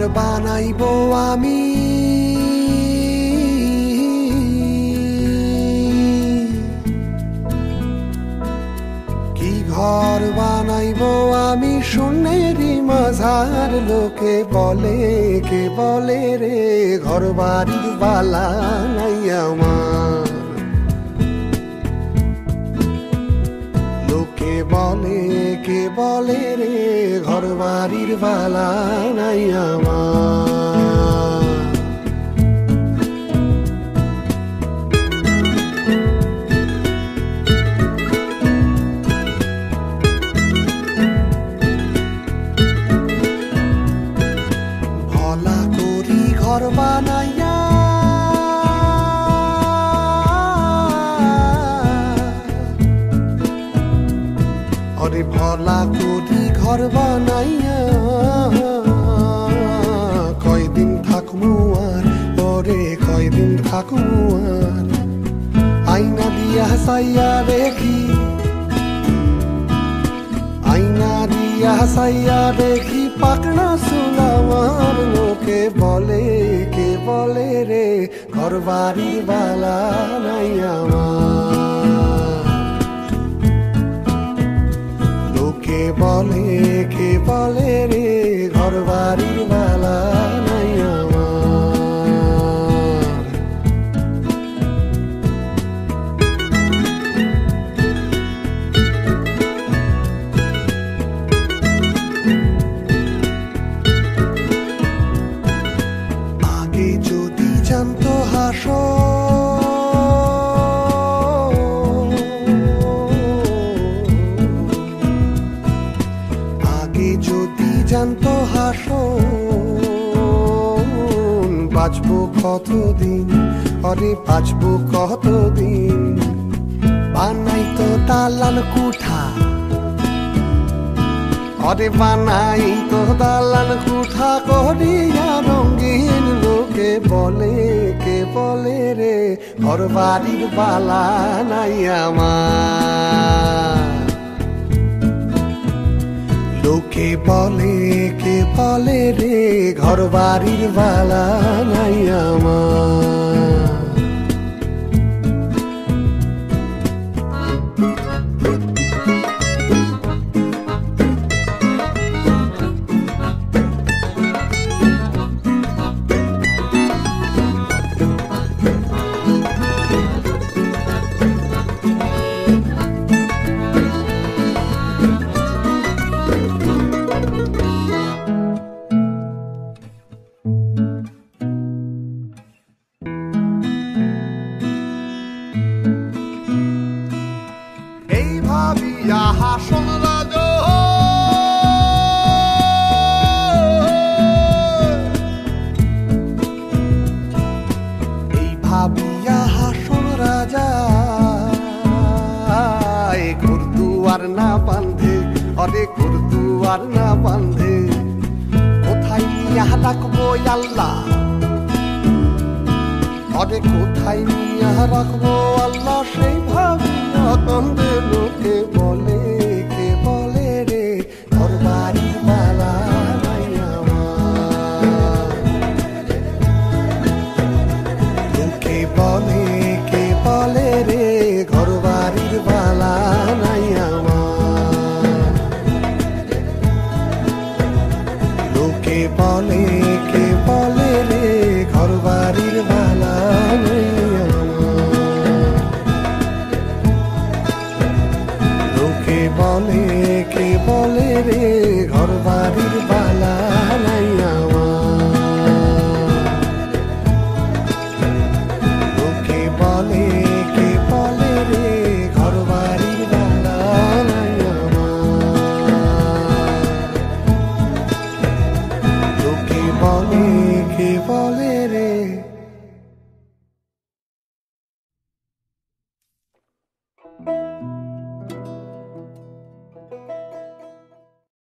বানাইব আমি। কি ঘর বানাইব আমি শূন্যেরই মাঝার লোকে বলে, কে বলে রে, ঘর বাড়ির বালা নাই আমার। লোকে বলে ঘর বাড়ির নাই আমার। ভলা করি ঘর অরে ভলা করি ঘর বানাইয়া, কয়দিন থাকমু আর ওরে কয়দিন থাকমু আর। আইনা দিয়া সাইয়া দেখি আইনা দিয়া সাইয়া দেখি পাকনা সুলামার লোকে বলে, কে বলে রে ঘর বাড়ির বালা নাই আমার। বাঁচবো কতদিন? অরে বাঁচবো কতদিন? বানাই তো দালান কুঠা। অরে বানাই তো দালান কুঠা করিয়া রঙিন লোকে বলে, কে বলে রে? ঘর বাড়ির বালা নাই আমার। লোকে বলে, কে বলে রে? ঘর বাড়ির বালা নাই আমার। ভাবিয়া হাসন রাজ এই ভাবিয়া হাসন রাজা ঘুরদুয়ার না বান্ধে, অরে ঘুরদুয়ার না বান্ধে। কোথায় নিয়ে আল্লাহ? অরে কোথায় রাখব আল্লাহ?